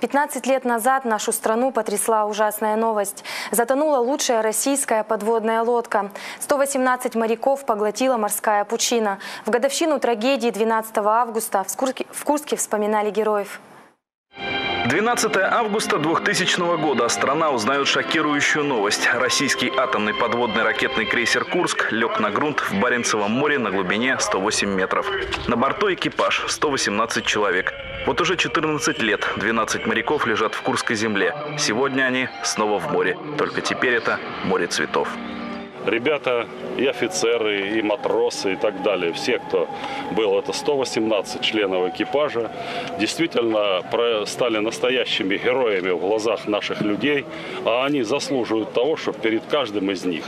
15 лет назад нашу страну потрясла ужасная новость. Затонула лучшая российская подводная лодка. 118 моряков поглотила морская пучина. В годовщину трагедии 12 августа в Курске, вспоминали героев. 12 августа 2000 года страна узнает шокирующую новость. Российский атомный подводный ракетный крейсер «Курск» лег на грунт в Баренцевом море на глубине 108 метров. На борту экипаж 118 человек. Вот уже 14 лет 12 моряков лежат в Курской земле. Сегодня они снова в море. Только теперь это море цветов. Ребята и офицеры, и матросы, и так далее, все, кто был, это 118 членов экипажа, действительно стали настоящими героями в глазах наших людей, а они заслуживают того, чтобы перед каждым из них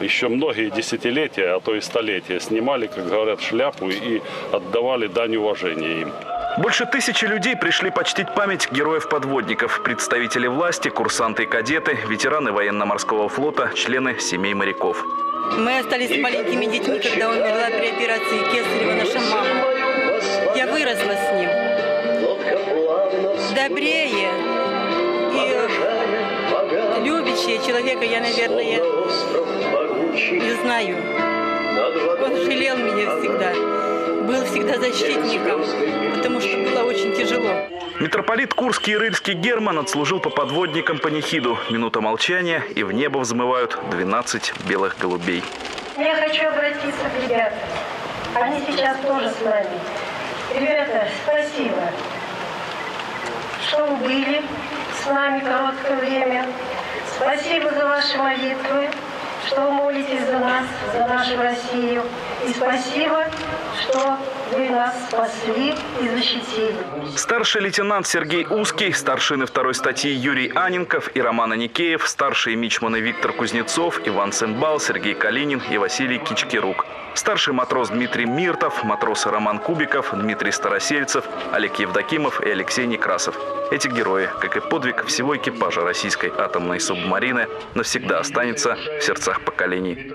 еще многие десятилетия, а то и столетия снимали, как говорят, шляпу и отдавали дань уважения им. Больше тысячи людей пришли почтить память героев-подводников, представители власти, курсанты и кадеты, ветераны военно-морского флота, члены семей моряков. Мы остались маленькими детьми, когда умерла при операции Кесарева наша мама. Я выросла с ним. Добрее и любящее человека я, наверное, не знаю. Он жалел меня всегда. Был всегда защитником, потому что было очень тяжело. Митрополит Курский и Рыльский Герман отслужил по подводникам панихиду. Минута молчания, и в небо взмывают 12 белых голубей. Я хочу обратиться к ребятам. Они сейчас тоже с нами. Ребята, спасибо, что вы были с нами короткое время. Спасибо за ваши молитвы, что вы молитесь за нас, за нашу Россию. И спасибо, что спасли и защитили. Старший лейтенант Сергей Узкий, старшины второй статьи Юрий Аненков и Роман Аникеев, старшие мичманы Виктор Кузнецов, Иван Цымбал, Сергей Калинин и Василий Кичкирук. Старший матрос Дмитрий Миртов, матросы Роман Кубиков, Дмитрий Старосельцев, Олег Евдокимов и Алексей Некрасов. Эти герои, как и подвиг всего экипажа российской атомной субмарины, навсегда останется в сердцах поколений.